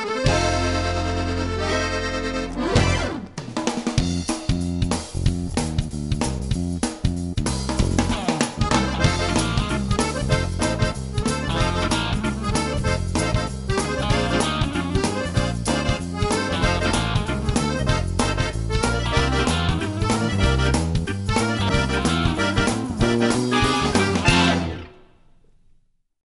oh